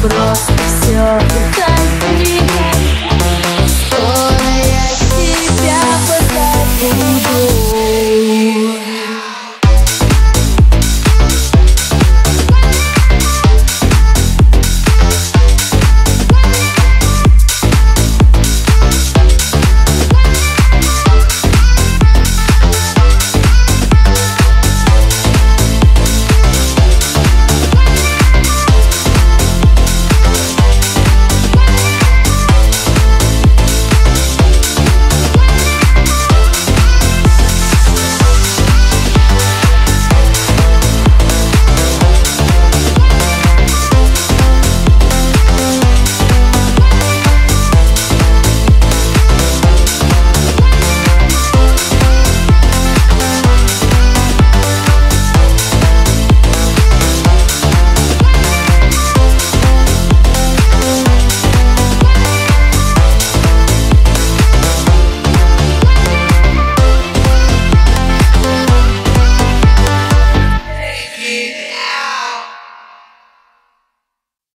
bros